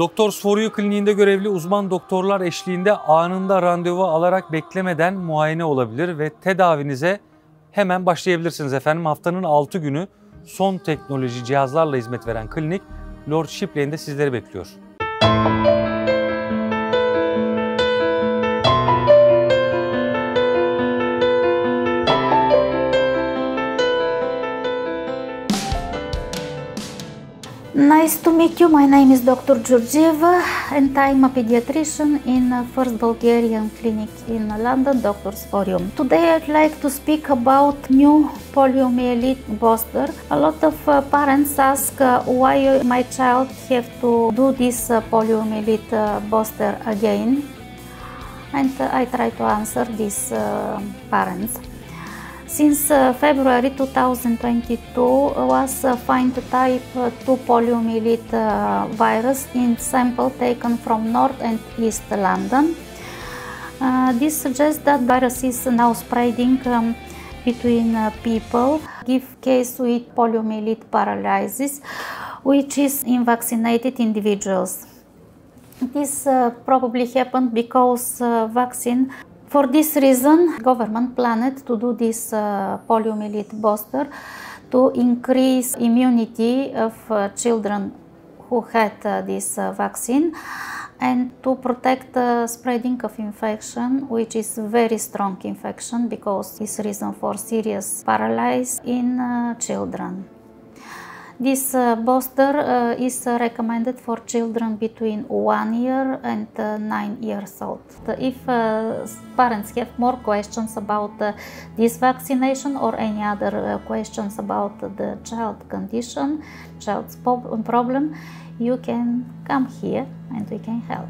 Doktor Soruyu Kliniğinde görevli uzman doktorlar eşliğinde anında randevu alarak beklemeden muayene olabilir ve tedavinize hemen başlayabilirsiniz efendim. Haftanın 6 günü son teknoloji cihazlarla hizmet veren klinik Lord Shipley'inde sizleri bekliyor. Nice to meet you. My name is Dr. Georgieva and I'm a pediatrician in First Bulgarian Clinic in London, Doctors 4 You. Today I'd like to speak about new poliomyelite booster. A lot of uh, parents ask uh, why my child have to do this uh, poliomyelite uh, booster again and uh, I try to answer these uh, parents. Since uh, February 2022 was uh, found type 2 poliomyelite uh, virus in sample taken from North and East London. Uh, this suggests that virus is now spreading um, between uh, people, give case with poliomyelite paralysis, which is in vaccinated individuals. This uh, probably happened because uh, vaccine for this reason, government planned to do this uh, poliomyelite booster to increase immunity of uh, children who had uh, this uh, vaccine and to protect the spreading of infection, which is very strong infection because it's reason for serious paralysis in uh, children. This uh, booster uh, is uh, recommended for children between 1 year and 9 years old. If parents have more questions about this vaccination or any other questions about the child condition, child's problem, you can come here and we can help.